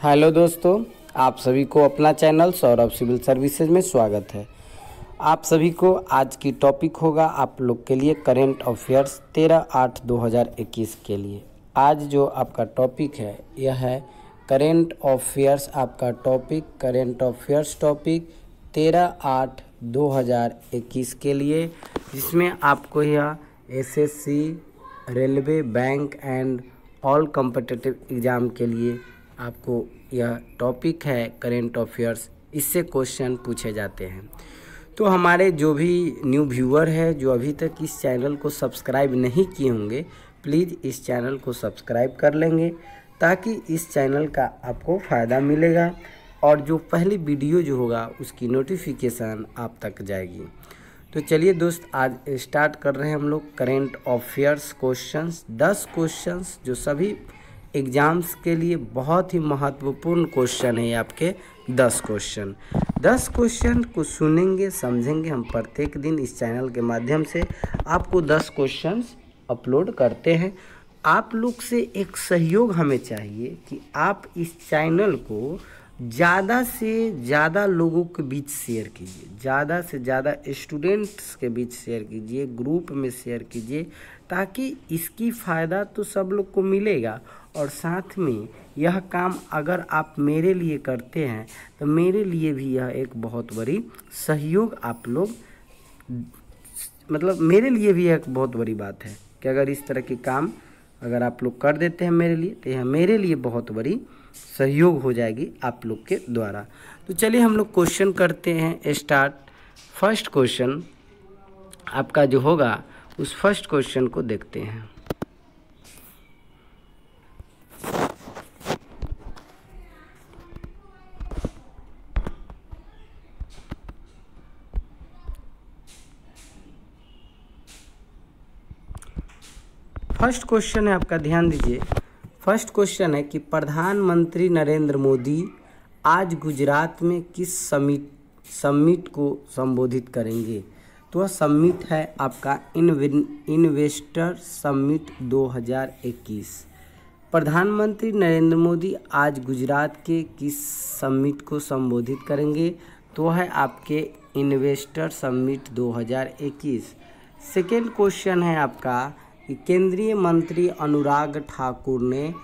Hello दोस्तों, आप सभी को अपना चैनल सौरभ सिविल सर्विसेज़ में स्वागत है। आप सभी को आज की टॉपिक होगा आप लोग के लिए करेंट अफेयर्स तेरह आठ दो हज़ार इक्कीस के लिए। आज जो आपका टॉपिक है, यह है करेंट अफेयर्स आपका टॉपिक, करेंट अफेयर्स टॉपिक तेरह आठ दो हज़ार इक्कीस के लिए, जिसमें आपको यह SSC, railway, bank and all competitive exam के लिए आपको यह टॉपिक है करेंट अफेयर्स इससे क्वेश्चन पूछे जाते हैं। तो हमारे जो भी न्यू व्यूअर है, जो अभी तक इस चैनल को सब्सक्राइब नहीं किए होंगे प्लीज़ इस चैनल को सब्सक्राइब कर लेंगे, ताकि इस चैनल का आपको फ़ायदा मिलेगा और जो पहली वीडियो जो होगा, उसकी नोटिफिकेशन आप तक जाएगी। तो चलिए दोस्त, आज स्टार्ट कर रहे हैं हम लोग करेंट अफेयर्स क्वेश्चंस दस क्वेश्चंस जो सभी एग्ज़ाम्स के लिए बहुत ही महत्वपूर्ण क्वेश्चन है आपके दस क्वेश्चन। दस क्वेश्चन को सुनेंगे, समझेंगे हम प्रत्येक दिन इस चैनल के माध्यम से। आपको दस क्वेश्चंस अपलोड करते हैं। आप लोग से एक सहयोग हमें चाहिए कि आप इस चैनल को ज़्यादा से ज़्यादा लोगों के बीच शेयर कीजिए। ज़्यादा से ज़्यादा स्टूडेंट्स के बीच शेयर कीजिए, ग्रुप में शेयर कीजिए, ताकि इसकी फ़ायदा तो सब लोग को मिलेगा। और साथ में यह काम अगर आप मेरे लिए करते हैं तो मेरे लिए भी यह एक बहुत बड़ी सहयोग आप लोग मतलब मेरे लिए भी एक बहुत बड़ी बात है कि अगर इस तरह के काम अगर आप लोग कर देते हैं मेरे लिए तो यह मेरे लिए बहुत बड़ी सहयोग हो जाएगी आप लोग के द्वारा। तो चलिए हम लोग क्वेश्चन करते हैं स्टार्ट फ़र्स्ट क्वेश्चन आपका जो होगा, उस फ़र्स्ट क्वेश्चन को देखते हैं। फ़र्स्ट क्वेश्चन है, आपका ध्यान दीजिए। फ़र्स्ट क्वेश्चन है कि प्रधानमंत्री नरेंद्र मोदी आज गुजरात में किस समिट समिट को संबोधित करेंगे? तो वह समिट है आपका इन्वेस्टर समिट 2021 प्रधानमंत्री नरेंद्र मोदी आज गुजरात के किस समिट को संबोधित करेंगे? तो है आपके इन्वेस्टर समिट 2021 सेकेंड क्वेश्चन है आपका केंद्रीय मंत्री अनुराग ठाकुर ने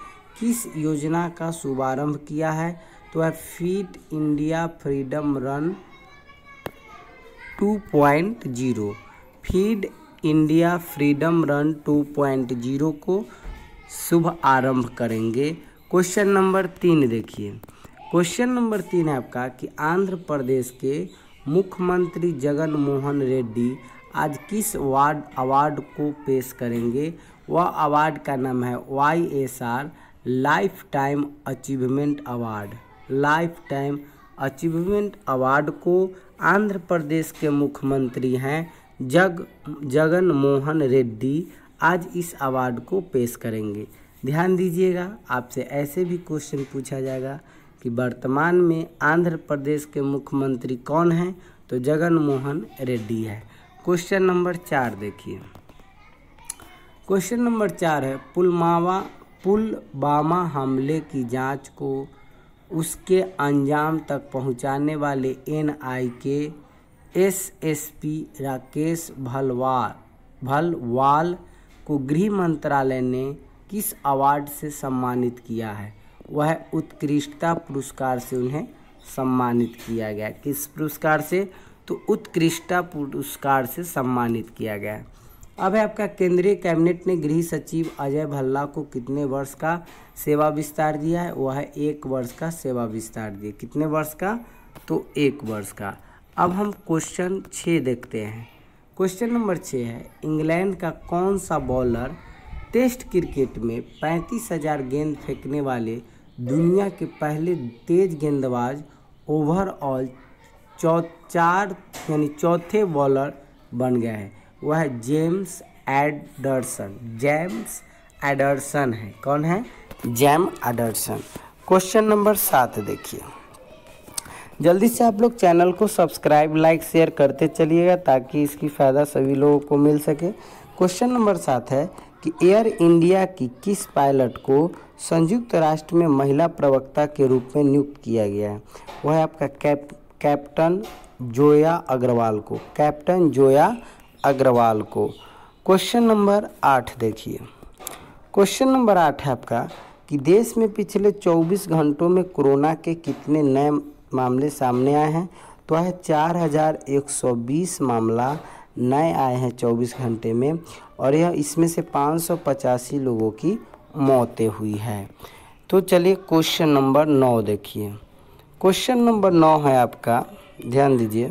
किस योजना का शुभारंभ किया है? तो है fit India freedom run 2.0 fit India freedom run 2.0 को शुभ आरंभ करेंगे। क्वेश्चन नंबर तीन देखिए। क्वेश्चन नंबर तीन है आपका कि आंध्र प्रदेश के मुख्यमंत्री जगन मोहन रेड्डी आज किस वार्ड, अवार्ड को पेश करेंगे? वह अवार्ड का नाम है Y S R life time achievement award life time achievement award को आंध्र प्रदेश के मुख्यमंत्री हैं जग, जगन मोहन रेड्डी आज इस अवार्ड को पेश करेंगे। ध्यान दीजिएगा, आपसे ऐसे भी क्वेश्चन पूछा जाएगा कि वर्तमान में आंध्र प्रदेश के मुख्यमंत्री कौन हैं? तो जगन मोहन रेड्डी है। क्वेश्चन नंबर चार देखिए। क्वेश्चन नंबर चार है पुलवामा पुलवामा हमले की जाँच को उसके अंजाम तक पहुँचाने वाले एनआई के एसएसपी राकेश भलवाल भलवाल को गृह मंत्रालय ने किस अवार्ड से सम्मानित किया है? वह उत्कृष्टता पुरस्कार से उन्हें सम्मानित किया गया। किस पुरस्कार से? तो उत्कृष्टता पुरस्कार से सम्मानित किया गया। अब है आपका केंद्रीय कैबिनेट ने गृह सचिव अजय भल्ला को कितने वर्ष का सेवा विस्तार दिया है? वह है एक वर्ष का सेवा विस्तार दिया। कितने वर्ष का? तो एक वर्ष का। अब हम क्वेश्चन छः देखते हैं। क्वेश्चन नंबर छः है, इंग्लैंड का कौन सा बॉलर टेस्ट क्रिकेट में पैंतीस हज़ार गेंद फेंकने वाले दुनिया के पहले तेज गेंदबाज ओवरऑल चौ चार यानी चौथे बॉलर बन गया है। वह है जेम्स एडरसन जेम्स एडरसन है। कौन है? जैम एडरसन क्वेश्चन नंबर सात देखिए। जल्दी से आप लोग चैनल को सब्सक्राइब लाइक शेयर करते चलिएगा ताकि इसकी फ़ायदा सभी लोगों को मिल सके। क्वेश्चन नंबर सात है कि एयर इंडिया की किस पायलट को संयुक्त राष्ट्र में महिला प्रवक्ता के रूप में नियुक्त किया गया है? वह आपका कैप कैप्टन जोया अग्रवाल को, कैप्टन जोया अग्रवाल को। क्वेश्चन नंबर आठ देखिए। क्वेश्चन नंबर आठ है आपका कि देश में पिछले 24 घंटों में कोरोना के कितने नए मामले सामने आए हैं? तो है चार हज़ार एक सौ बीस मामला नए आए हैं 24 घंटे में और यह इसमें से पाँच सौ पचासी लोगों की मौतें हुई है। तो चलिए क्वेश्चन नंबर नौ देखिए। क्वेश्चन नंबर नौ है आपका। ध्यान दीजिए।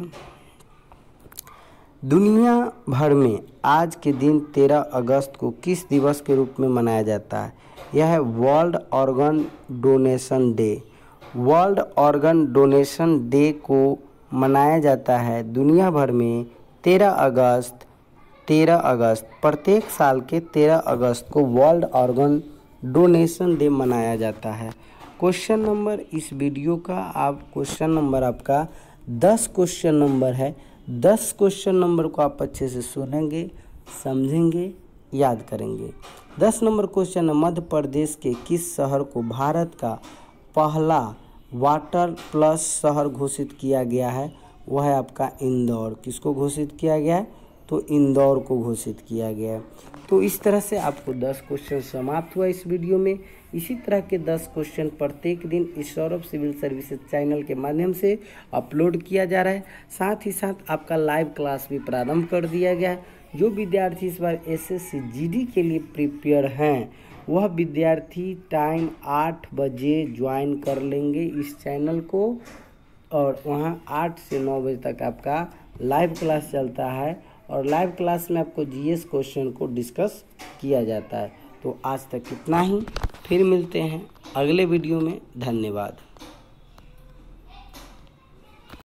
दुनिया भर में आज के दिन 13 अगस्त को किस दिवस के रूप में मनाया जाता है? यह है world organ donation day world organ donation day को मनाया जाता है दुनिया भर में 13 अगस्त 13 अगस्त, प्रत्येक साल के 13 अगस्त को वर्ल्ड ऑर्गन डोनेशन डे मनाया जाता है। क्वेश्चन नंबर इस वीडियो का आप क्वेश्चन नंबर आपका दस क्वेश्चन नंबर है। दस क्वेश्चन नंबर को आप अच्छे से सुनेंगे, समझेंगे, याद करेंगे। दस नंबर क्वेश्चन मध्य प्रदेश के किस शहर को भारत का पहला वाटर प्लस शहर घोषित किया गया है? वह है आपका इंदौर। किसको घोषित किया गया है? तो इंदौर को घोषित किया गया है। तो इस तरह से आपको 10 क्वेश्चन समाप्त हुआ इस वीडियो में। इसी तरह के 10 क्वेश्चन प्रत्येक दिन इस सौरभ सिविल सर्विसेज़ चैनल के माध्यम से अपलोड किया जा रहा है। साथ ही साथ आपका लाइव क्लास भी प्रारंभ कर दिया गया है। जो विद्यार्थी इस बार एस एस के लिए प्रिपेयर हैं, वह विद्यार्थी टाइम आठ बजे ज्वाइन कर लेंगे इस चैनल को और वहाँ आठ से नौ बजे तक आपका लाइव क्लास चलता है। और लाइव क्लास में आपको जीएस क्वेश्चन को डिस्कस किया जाता है। तो आज तक इतना ही। फिर मिलते हैं अगले वीडियो में। धन्यवाद।